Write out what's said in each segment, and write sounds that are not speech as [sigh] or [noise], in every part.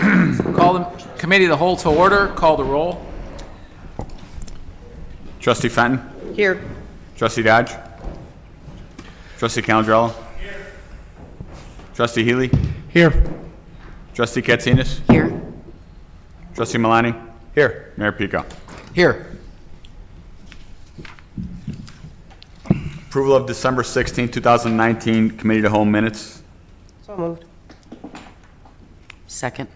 [clears throat] Call the committee of the whole to order, call the roll. Trustee Fenton? Here. Trustee Dodge? Trustee Calandriello? Here. Trustee Healy? Here. Trustee Katsenes? Here. Trustee Milani? Here. Mayor Pekau? Here. Approval of December 16, 2019 Committee to Home Minutes. So moved. Second.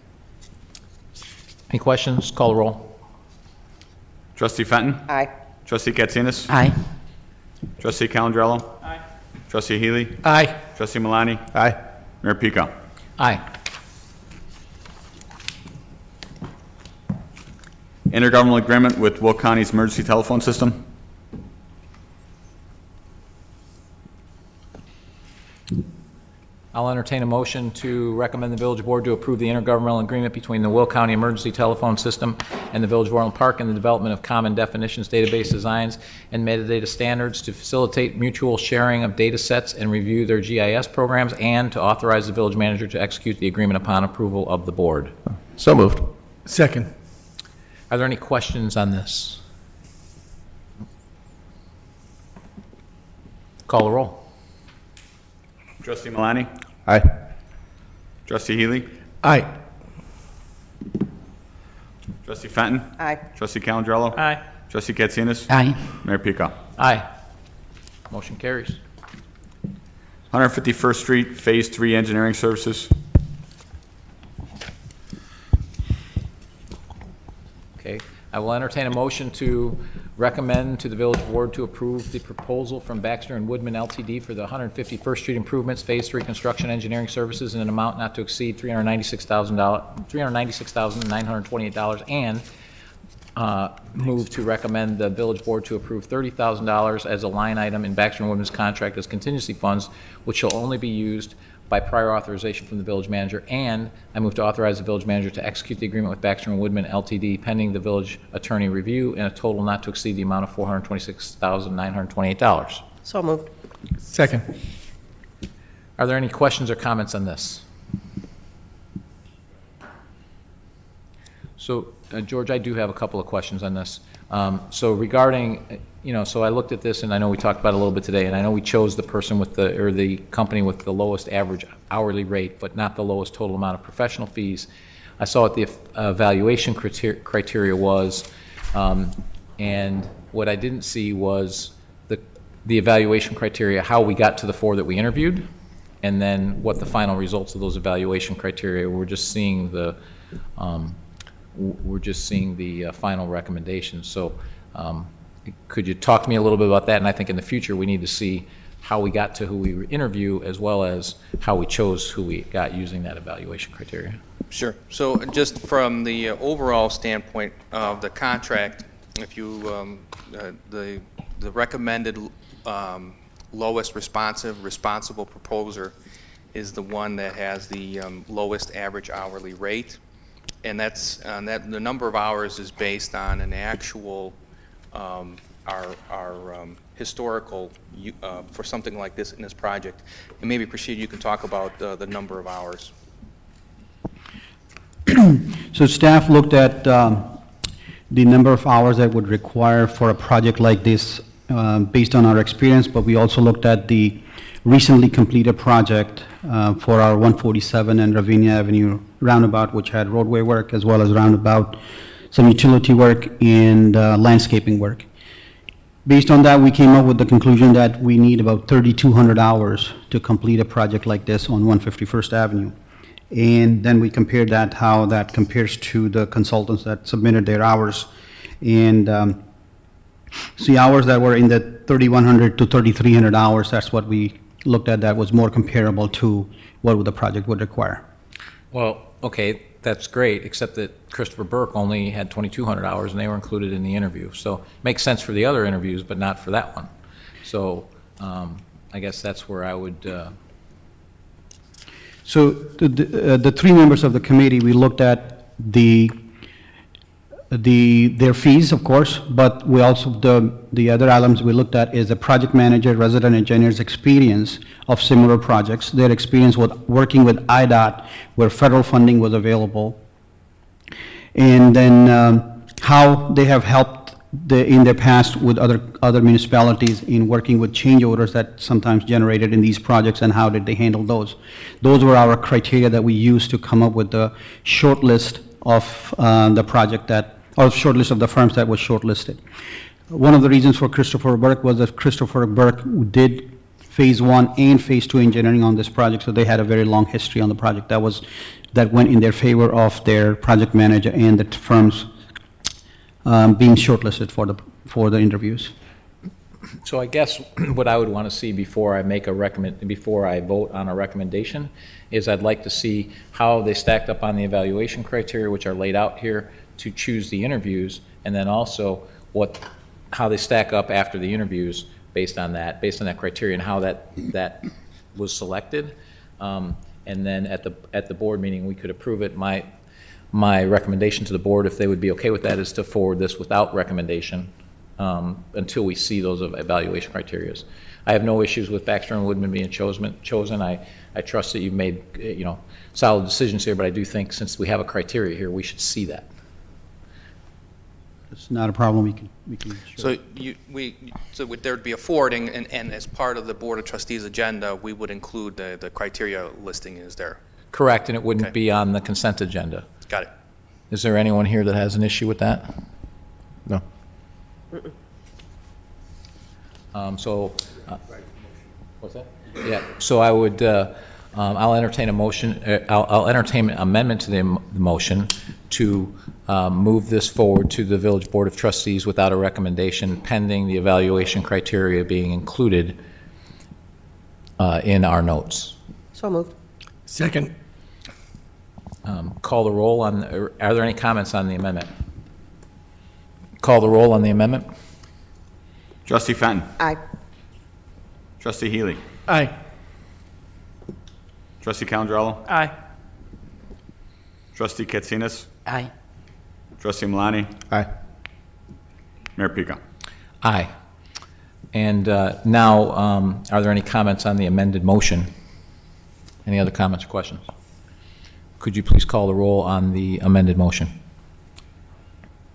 Any questions? Call the roll. Trustee Fenton? Aye. Trustee Katsenes? Aye. Trustee Calandriello? Aye. Trustee Healy? Aye. Trustee Milani? Aye. Mayor Pekau? Aye. Intergovernmental agreement with Will County's emergency telephone system. I'll entertain a motion to recommend the village board to approve the intergovernmental agreement between the Will County Emergency Telephone System and the Village of Orland Park and the development of common definitions, database designs, and metadata standards to facilitate mutual sharing of data sets and review their GIS programs, and to authorize the village manager to execute the agreement upon approval of the board. So moved. Second. Are there any questions on this? Call the roll. Trustee Milani? Aye. Trustee Healy? Aye. Trustee Fenton? Aye. Trustee Calandriello? Aye. Trustee Katsenes? Aye. Mayor Pekau? Aye. Motion carries. 151st Street, Phase 3 Engineering Services. Okay, I will entertain a motion to recommend to the village board to approve the proposal from Baxter and Woodman LTD for the 151st Street improvements, Phase 3 construction engineering services in an amount not to exceed $396,000, $396,928, and uh, move to recommend the village board to approve $30,000 as a line item in Baxter and Woodman's contract as contingency funds, which shall only be used by prior authorization from the village manager, and I move to authorize the village manager to execute the agreement with Baxter and Woodman LTD pending the village attorney review in a total not to exceed the amount of $426,928. So moved. Second. Are there any questions or comments on this? So, uh, George, I do have a couple of questions on this. Um, So regarding, uh, you know, so I looked at this, and I know we talked about it a little bit today, and I know we chose the person with the, or the company with the lowest average hourly rate, but not the lowest total amount of professional fees. I saw what the uh, evaluation criteria criteria was, um, and what I didn't see was the, the evaluation criteria, how we got to the four that we interviewed, and then what the final results of those evaluation criteria. We're just seeing the, um, we're just seeing the uh, final recommendations. So um, could you talk to me a little bit about that? And I think in the future, we need to see how we got to who we interview, as well as how we chose who we got using that evaluation criteria. Sure. So just from the uh, overall standpoint of the contract, if you, um, uh, the the recommended um, lowest responsive, responsible proposer is the one that has the um, lowest average hourly rate. And that's, and that, the number of hours is based on an actual, um, our, our um, historical, uh, for something like this in this project. And maybe, Rashid, you can talk about uh, the number of hours. So staff looked at um, the number of hours that would require for a project like this um, based on our experience, but we also looked at the recently completed project uh, for our 147 and Ravinia Avenue roundabout, which had roadway work as well as roundabout, some utility work and uh, landscaping work. Based on that, we came up with the conclusion that we need about 3,200 hours to complete a project like this on 151st Avenue. And then we compared that, how that compares to the consultants that submitted their hours. And um, the hours that were in the 3,100 to 3,300 hours, that's what we looked at, that was more comparable to what the project would require. Well, okay, that's great, except that Christopher Burke only had 2,200 hours, and they were included in the interview. So makes sense for the other interviews, but not for that one. So um, I guess that's where I would, uh, So the- the uh, the three members of the committee, we looked at the, the, their fees, of course, but we also, the, the other items we looked at is the project manager, resident engineer's experience of similar projects, their experience with working with IDOT where federal funding was available, and then um, how they have helped the, in their past with other, other municipalities in working with change orders that sometimes generated in these projects, and how did they handle those. Those were our criteria that we used to come up with the short list of uh, the project that, or short list of the firms that was shortlisted. One of the reasons for Christopher Burke was that Christopher Burke did Phase One and Phase Two engineering on this project, so they had a very long history on the project. That was, that went in their favor of their project manager and the firms um, being shortlisted for the, for the interviews. So I guess [clears throat] what I would want to see before I make a recommend, before I vote on a recommendation, is I'd like to see how they stacked up on the evaluation criteria, which are laid out here, to choose the interviews, and then also what, how they stack up after the interviews based on that, based on that criteria, and how that, that was selected. Um, And then at the, at the board meeting, we could approve it. My, my recommendation to the board, if they would be okay with that, is to forward this without recommendation um, until we see those evaluation criterias. I have no issues with Baxter and Woodman being chosen, chosen. I, I trust that you've made, you know, solid decisions here, but I do think since we have a criteria here, we should see that. It's not a problem, we can, we can. So you, we, so would- there'd be a forwarding, and, and as part of the Board of Trustees agenda, we would include the, the criteria listing is there. Correct, and it wouldn't Okay. be on the consent agenda. Got it. Is there anyone here that has an issue with that? No. Um, So, uh, what's that? Yeah, so I would, uh, um, I'll entertain a motion, uh, I'll I'll entertain an amendment to the m- the motion to um, move this forward to the Village Board of Trustees without a recommendation pending the evaluation criteria being included uh, in our notes. So moved. Second. Um, Call the roll on, are are there any comments on the amendment? Call the roll on the amendment? Trustee Fenton. Aye. Trustee Healy. Aye. Trustee Calandriello. Aye. Trustee Katsenes. Aye. Trustee Milani. Aye. Mayor Pekau. Aye. And uh, now, um, are there any comments on the amended motion? Any other comments or questions? Could you please call the roll on the amended motion?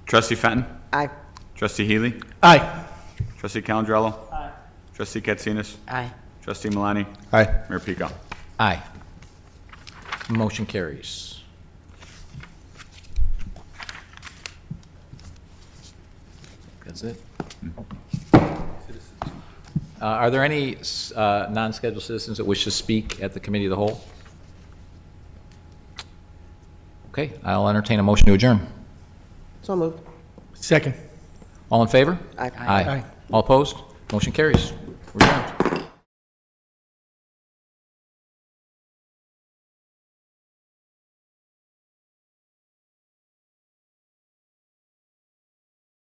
Trustee Fenton. Aye. Trustee Healy. Aye. Trustee Calandriello. Aye. Trustee Katsenes. Aye. Trustee Milani. Aye. Mayor Pekau. Aye. Motion carries. That's it? Uh, Are there any uh, non-scheduled citizens that wish to speak at the Committee of the Whole? Okay, I'll entertain a motion to adjourn. So moved. Second. All in favor? Aye. Aye. Aye. All opposed? Motion carries. We're adjourned.